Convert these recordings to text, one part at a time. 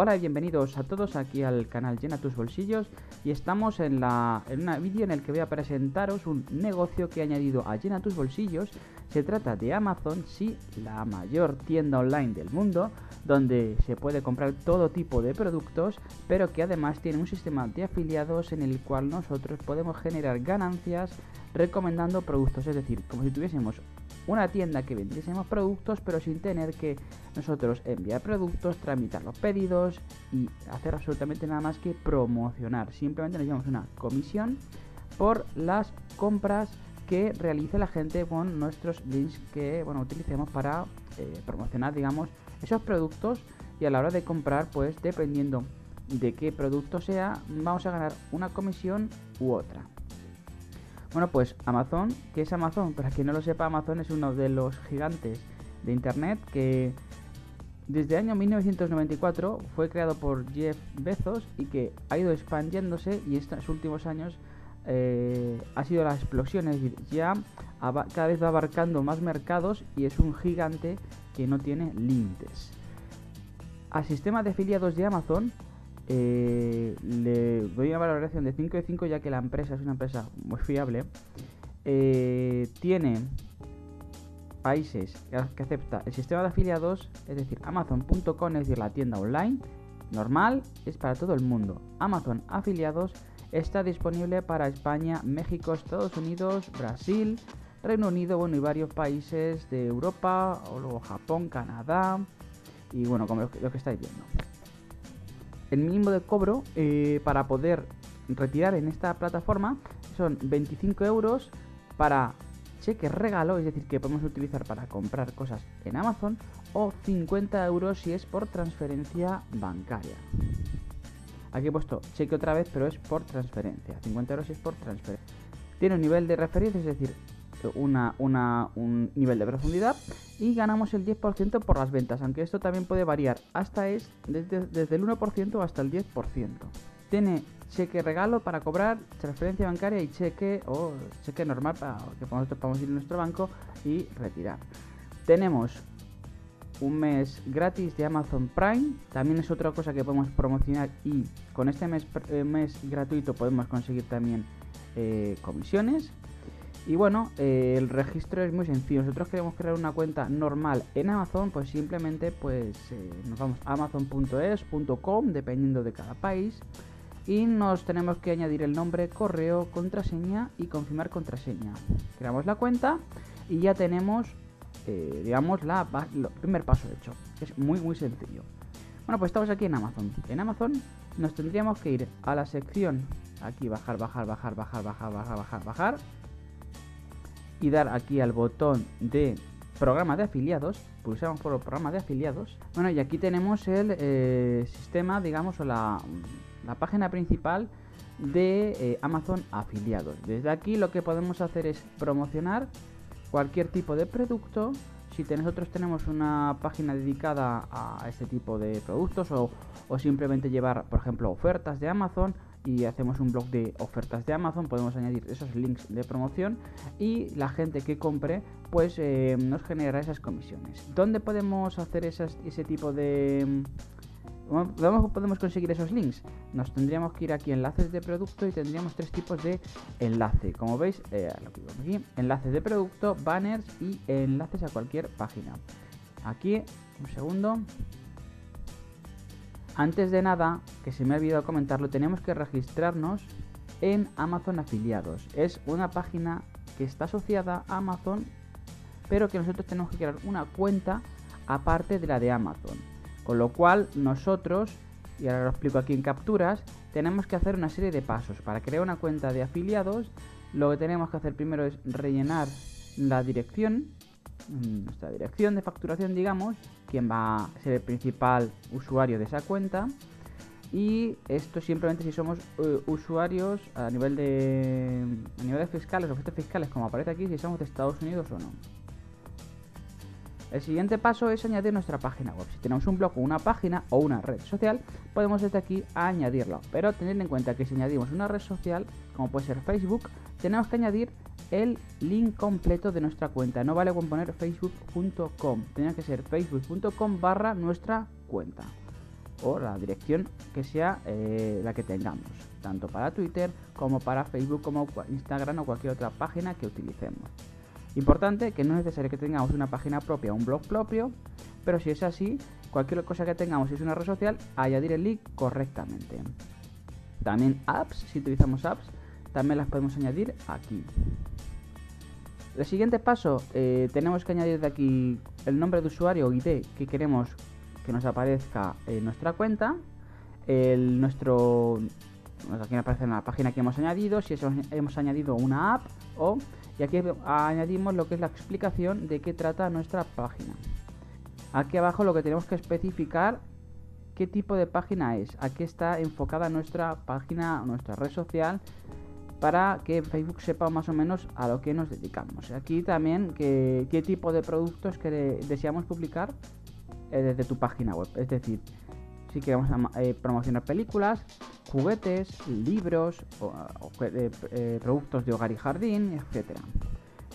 Hola y bienvenidos a todos aquí al canal Llena tus bolsillos y estamos en, la, en un vídeo en el que voy a presentaros un negocio que he añadido a Llena tus bolsillos. Se trata de Amazon, sí, la mayor tienda online del mundo, donde se puede comprar todo tipo de productos, pero que además tiene un sistema de afiliados en el cual nosotros podemos generar ganancias recomendando productos, es decir, como si tuviésemos una tienda que vendiésemos productos, pero sin tener que nosotros enviar productos, tramitar los pedidos y hacer absolutamente nada más que promocionar. Simplemente nos llevamos una comisión por las compras que realice la gente con nuestros links que bueno, utilicemos para eh, promocionar, digamos, esos productos y a la hora de comprar, pues dependiendo de qué producto sea, vamos a ganar una comisión u otra. Bueno, pues Amazon, ¿qué es Amazon? Para quien no lo sepa, Amazon es uno de los gigantes de Internet que desde el año 1994 fue creado por Jeff Bezos y que ha ido expandiéndose y estos últimos años eh, ha sido la explosión, es decir, ya cada vez va abarcando más mercados y es un gigante que no tiene límites. Al sistema de afiliados de Amazon eh, le doy una valoración de 5 de 5 ya que la empresa es una empresa muy fiable. Eh, tiene países que acepta el sistema de afiliados, es decir, Amazon.com, es decir, la tienda online normal, es para todo el mundo. Amazon afiliados está disponible para España, México, Estados Unidos, Brasil, Reino Unido, bueno, y varios países de Europa, o luego Japón, Canadá, y bueno, como lo que estáis viendo el mínimo de cobro eh, para poder retirar en esta plataforma son 25 euros para cheque regalo, es decir, que podemos utilizar para comprar cosas en Amazon, o 50 euros si es por transferencia bancaria. Aquí he puesto cheque otra vez, pero es por transferencia. 50 euros si es por transferencia. Tiene un nivel de referencia, es decir, una, un nivel de profundidad y ganamos el 10% por las ventas, aunque esto también puede variar, hasta es desde, desde el 1% hasta el 10%. Tiene cheque regalo para cobrar, transferencia bancaria y cheque o cheque normal para que nosotros podamos ir a nuestro banco y retirar. Tenemos un mes gratis de Amazon Prime, también es otra cosa que podemos promocionar y con este mes, eh, mes gratuito podemos conseguir también eh, comisiones. Y bueno, eh, el registro es muy sencillo. Nosotros queremos crear una cuenta normal en Amazon, pues simplemente pues eh, nos vamos a amazon.es.com, dependiendo de cada país. Y nos tenemos que añadir el nombre, correo, contraseña y confirmar contraseña. Creamos la cuenta y ya tenemos, eh, digamos, la, el primer paso hecho. Es muy, muy sencillo. Bueno, pues estamos aquí en Amazon. En Amazon nos tendríamos que ir a la sección, aquí bajar, bajar, bajar, bajar, bajar, bajar, bajar, bajar y dar aquí al botón de programa de afiliados, pulsamos por el programa de afiliados. Bueno, y aquí tenemos el eh, sistema, digamos, o la, página principal de eh, Amazon afiliados. Desde aquí lo que podemos hacer es promocionar cualquier tipo de producto. Si nosotros tenemos una página dedicada a este tipo de productos o, o simplemente llevar, por ejemplo, ofertas de Amazon, y hacemos un blog de ofertas de Amazon, podemos añadir esos links de promoción y la gente que compre pues eh, nos generará esas comisiones. ¿Dónde podemos hacer ese tipo de... ¿Dónde podemos conseguir esos links? Nos tendríamos que ir aquí a enlaces de producto y tendríamos tres tipos de enlace. Como veis, eh, aquí, enlaces de producto, banners y enlaces a cualquier página. Aquí, un segundo, antes de nada, que se me ha olvidado comentarlo, tenemos que registrarnos en Amazon Afiliados. Es una página que está asociada a Amazon, pero que nosotros tenemos que crear una cuenta aparte de la de Amazon. Con lo cual nosotros, y ahora lo explico aquí en capturas, tenemos que hacer una serie de pasos. Para crear una cuenta de afiliados, lo que tenemos que hacer primero es rellenar la dirección nuestra dirección de facturación, digamos, quien va a ser el principal usuario de esa cuenta. Y esto simplemente si somos eh, usuarios a nivel de a nivel de fiscales, ofertas fiscales, como aparece aquí, si somos de Estados Unidos o no. El siguiente paso es añadir nuestra página web. Si tenemos un blog o una página o una red social, podemos desde aquí añadirlo. Pero tened en cuenta que si añadimos una red social, como puede ser Facebook, tenemos que añadir el link completo de nuestra cuenta. No vale con poner facebook.com. Tiene que ser facebook.com barra nuestra cuenta. o la dirección que sea eh, la que tengamos, tanto para Twitter como para Facebook, como Instagram o cualquier otra página que utilicemos. Importante que no es necesario que tengamos una página propia o un blog propio, pero si es así, cualquier cosa que tengamos, si es una red social, añadir el link correctamente. También apps, si utilizamos apps, también las podemos añadir aquí. El siguiente paso, eh, tenemos que añadir de aquí el nombre de usuario o ID que queremos que nos aparezca en nuestra cuenta, el, nuestro, aquí aparece la página que hemos añadido, si hemos añadido una app o, y aquí añadimos lo que es la explicación de qué trata nuestra página. Aquí abajo lo que tenemos que especificar qué tipo de página es, a qué está enfocada nuestra página, nuestra red social, para que Facebook sepa más o menos a lo que nos dedicamos. Aquí también qué tipo de productos que deseamos publicar eh, desde tu página web. Es decir, si queremos eh, promocionar películas, juguetes, libros, eh, productos de hogar y jardín, etcétera.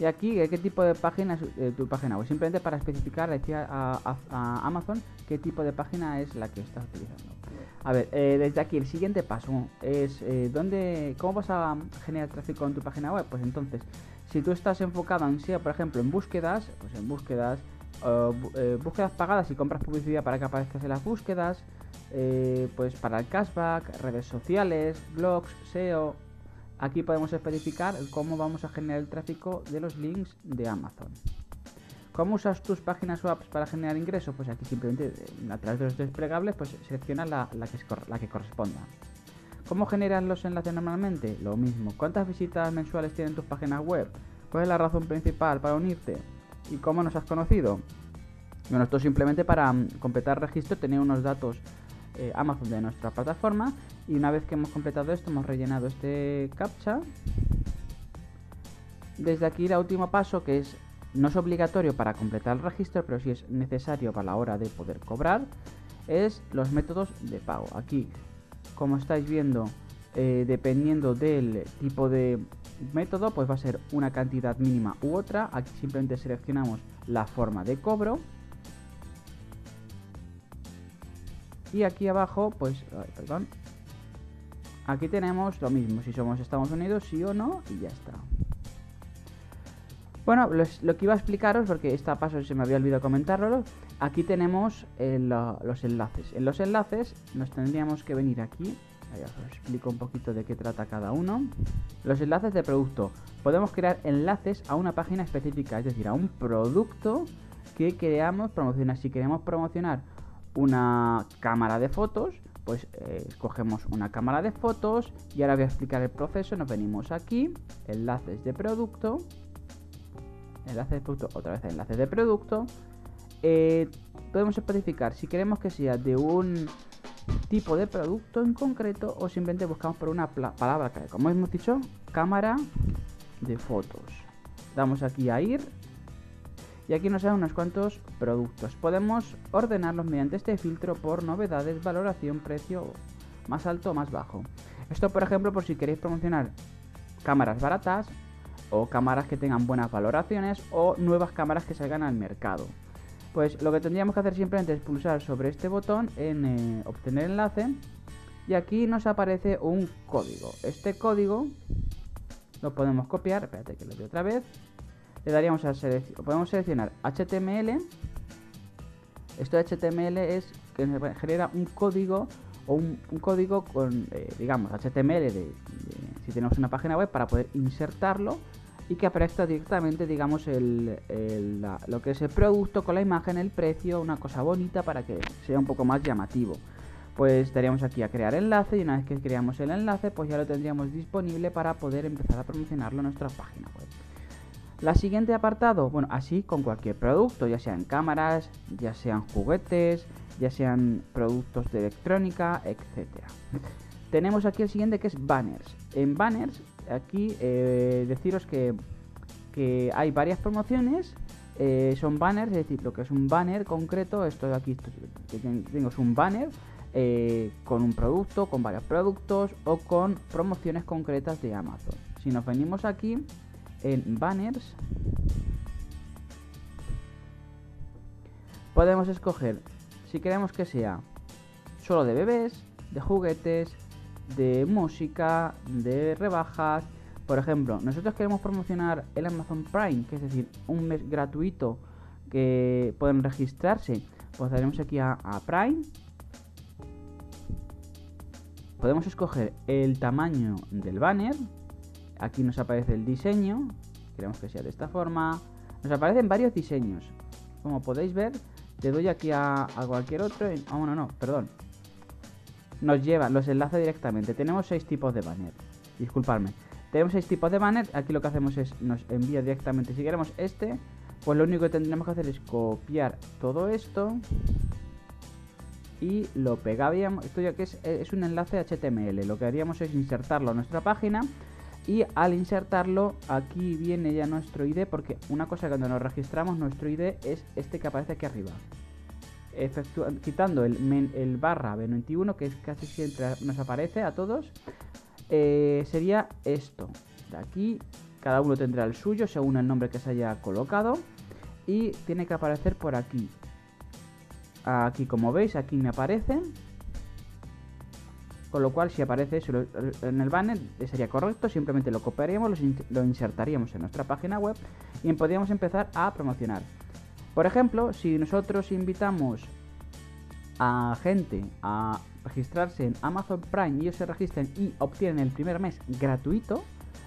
Y aquí, ¿qué tipo de página es tu página web? Simplemente para especificar, decía a, Amazon qué tipo de página es la que estás utilizando. A ver, eh, desde aquí el siguiente paso es eh, dónde, cómo vas a generar tráfico en tu página web. Pues entonces, si tú estás enfocado en sí, por ejemplo, en búsquedas, pues en búsquedas, eh, búsquedas pagadas y compras publicidad para que aparezcas en las búsquedas, pues para el cashback, redes sociales, blogs, SEO. Aquí podemos especificar cómo vamos a generar el tráfico de los links de Amazon. ¿Cómo usas tus páginas apps para generar ingresos? Pues aquí simplemente eh, a través de los desplegables pues selecciona la, que, la que corresponda. ¿Cómo generas los enlaces normalmente? Lo mismo. ¿Cuántas visitas mensuales tienen tus páginas web? ¿Cuál es la razón principal para unirte? ¿Y cómo nos has conocido? Bueno, esto simplemente para mm, completar registro, tener unos datos eh, Amazon de nuestra plataforma y una vez que hemos completado esto, hemos rellenado este captcha. Desde aquí el último paso que es no es obligatorio para completar el registro, pero sí es necesario para la hora de poder cobrar, es los métodos de pago. Aquí, como estáis viendo, eh, dependiendo del tipo de método, pues va a ser una cantidad mínima u otra. Aquí simplemente seleccionamos la forma de cobro. Y aquí abajo, pues, perdón. Aquí tenemos lo mismo, si somos Estados Unidos, sí o no, y ya está. Bueno, lo que iba a explicaros, porque esta paso se me había olvidado comentarlo, aquí tenemos eh, los enlaces. En los enlaces nos tendríamos que venir aquí, ahí os explico un poquito de qué trata cada uno. Los enlaces de producto. Podemos crear enlaces a una página específica, es decir, a un producto que queramos promocionar. Si queremos promocionar una cámara de fotos, pues eh, escogemos una cámara de fotos y ahora voy a explicar el proceso. Nos venimos aquí, enlaces de producto enlace de producto, otra vez enlace de producto. Eh, podemos especificar si queremos que sea de un tipo de producto en concreto o simplemente buscamos por una palabra clave. Como hemos dicho, cámara de fotos. Damos aquí a ir y aquí nos dan unos cuantos productos. Podemos ordenarlos mediante este filtro por novedades, valoración, precio más alto o más bajo. Esto, por ejemplo, por si queréis promocionar cámaras baratas o cámaras que tengan buenas valoraciones o nuevas cámaras que salgan al mercado. Pues lo que tendríamos que hacer simplemente es pulsar sobre este botón en eh, obtener enlace y aquí nos aparece un código. Este código lo podemos copiar, espérate que lo doy otra vez. Le daríamos a seleccionar, podemos seleccionar HTML. Esto de HTML es que genera un código o un, código con, eh, digamos, HTML de, si tenemos una página web para poder insertarlo y que aparezca directamente, digamos, el, lo que es el producto con la imagen, el precio, una cosa bonita para que sea un poco más llamativo. Pues daríamos aquí a crear enlace y una vez que creamos el enlace, pues ya lo tendríamos disponible para poder empezar a promocionarlo en nuestra página web. La siguiente apartado, bueno, así con cualquier producto, ya sean cámaras, ya sean juguetes, ya sean productos de electrónica, etcétera. Tenemos aquí el siguiente que es banners. En banners aquí eh, deciros que, hay varias promociones. Eh, son banners, es decir, lo que es un banner concreto, esto de aquí tengo es un banner eh, con un producto, con varios productos o con promociones concretas de Amazon. Si nos venimos aquí en banners, podemos escoger si queremos que sea solo de bebés, de juguetes, de música, de rebajas. Por ejemplo, nosotros queremos promocionar el Amazon Prime, que es decir, un mes gratuito que pueden registrarse. Pues daremos aquí a, a Prime. Podemos escoger el tamaño del banner. Aquí nos aparece el diseño. Queremos que sea de esta forma. Nos aparecen varios diseños. Como podéis ver, le doy aquí a, cualquier otro. Ah, bueno, no, perdón. Nos lleva, los enlaza directamente. Tenemos seis tipos de banner. Disculpadme. Tenemos seis tipos de banner. Aquí lo que hacemos es nos envía directamente. Si queremos este, pues lo único que tendremos que hacer es copiar todo esto y lo pegaríamos. Esto ya que es, es un enlace HTML. Lo que haríamos es insertarlo a nuestra página y al insertarlo aquí viene ya nuestro ID porque una cosa cuando nos registramos nuestro ID es este que aparece aquí arriba. Quitando el, el barra B91 que es casi siempre nos aparece a todos eh, sería esto. De aquí cada uno tendrá el suyo según el nombre que se haya colocado y tiene que aparecer por aquí. Aquí como veis aquí me aparece con lo cual si aparece eso en el banner sería correcto, simplemente lo copiaríamos, lo insertaríamos en nuestra página web y podríamos empezar a promocionar. Por ejemplo, si nosotros invitamos a gente a registrarse en Amazon Prime y ellos se registran y obtienen el primer mes gratuito,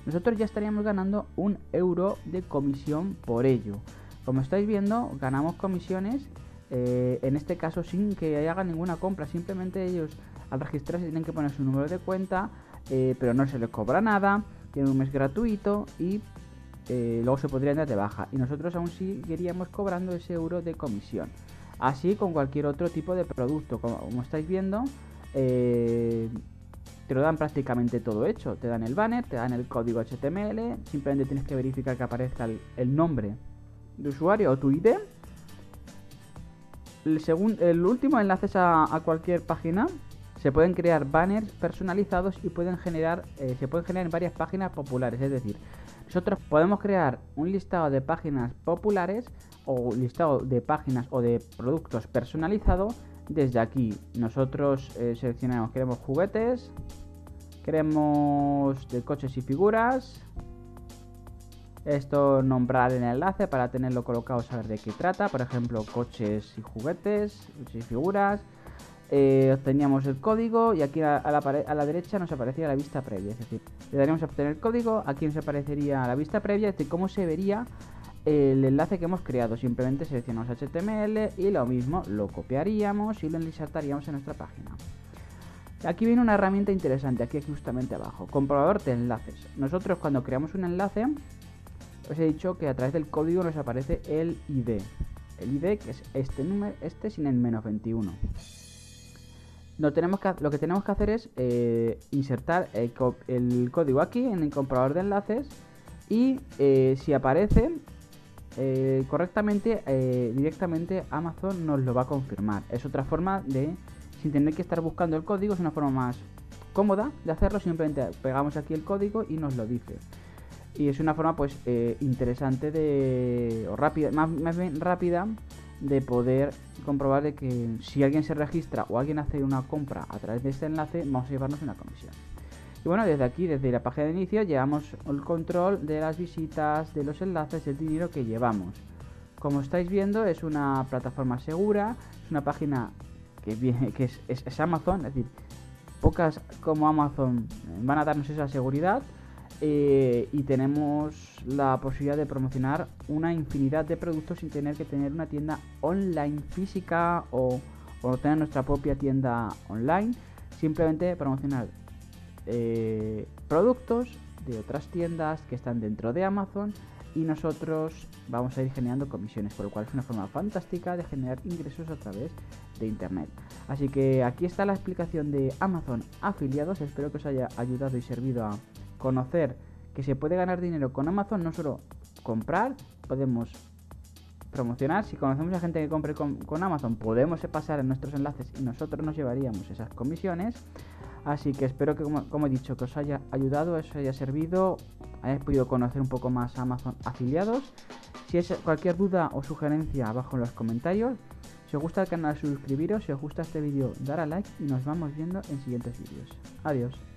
nosotros ya estaríamos ganando un euro de comisión por ello. Como estáis viendo, ganamos comisiones, eh, en este caso sin que hagan ninguna compra, simplemente ellos al registrarse tienen que poner su número de cuenta, eh, pero no se les cobra nada, tienen un mes gratuito y eh, luego se podrían dar de baja. Y nosotros aún seguiríamos cobrando ese euro de comisión. Así con cualquier otro tipo de producto. Como, estáis viendo, eh, te lo dan prácticamente todo hecho. Te dan el banner, te dan el código HTML, simplemente tienes que verificar que aparezca el, nombre de usuario o tu ID. El, último enlaces a, a cualquier página se pueden crear banners personalizados y pueden generar, eh, se pueden generar en varias páginas populares. Es decir, nosotros podemos crear un listado de páginas populares o listado de páginas o de productos personalizados desde aquí. Nosotros eh, seleccionamos, queremos juguetes, queremos de coches y figuras. Esto nombrar el enlace para tenerlo colocado, saber de qué trata. Por ejemplo, coches y juguetes, coches y figuras eh, obteníamos el código y aquí a, la a, la derecha nos aparecía la vista previa. Es decir, le daríamos a obtener el código, aquí nos aparecería la vista previa, es decir, cómo se vería el enlace que hemos creado. Simplemente seleccionamos HTML y lo mismo, lo copiaríamos y lo insertaríamos en nuestra página. Aquí viene una herramienta interesante, aquí justamente abajo, comprobador de enlaces. Nosotros cuando creamos un enlace, os he dicho que a través del código nos aparece el ID. El ID que es este número, este sin el menos 21 lo que tenemos que hacer es eh, insertar el, código aquí en el comprador de enlaces y eh, si aparece eh, correctamente, directamente Amazon nos lo va a confirmar. Es otra forma de, sin tener que estar buscando el código, es una forma más cómoda de hacerlo, simplemente pegamos aquí el código y nos lo dice. Y es una forma pues interesante de, o rápida, más, más bien rápida de poder comprobar de que si alguien se registra o alguien hace una compra a través de este enlace, vamos a llevarnos una comisión. Y bueno, desde aquí, desde la página de inicio, llevamos el control de las visitas, de los enlaces, el dinero que llevamos. Como estáis viendo, es una plataforma segura, es una página que, viene, que es, es Amazon, es decir, pocas como Amazon van a darnos esa seguridad eh, y tenemos la posibilidad de promocionar una infinidad de productos sin tener que tener una tienda online física o, tener nuestra propia tienda online. Simplemente promocionar eh, productos de otras tiendas que están dentro de Amazon y nosotros vamos a ir generando comisiones, por lo cual es una forma fantástica de generar ingresos a través de Internet. Así que aquí está la explicación de Amazon afiliados, espero que os haya ayudado y servido a conocer que se puede ganar dinero con Amazon, no solo comprar, podemos promocionar. Si conocemos a gente que compre con, Amazon, podemos pasar en nuestros enlaces y nosotros nos llevaríamos esas comisiones. Así que espero que, como, he dicho, que os haya ayudado, os haya servido, hayáis podido conocer un poco más Amazon afiliados. Si es cualquier duda o sugerencia, abajo en los comentarios. Si os gusta el canal suscribiros, si os gusta este vídeo dar a like y nos vamos viendo en siguientes vídeos. Adiós.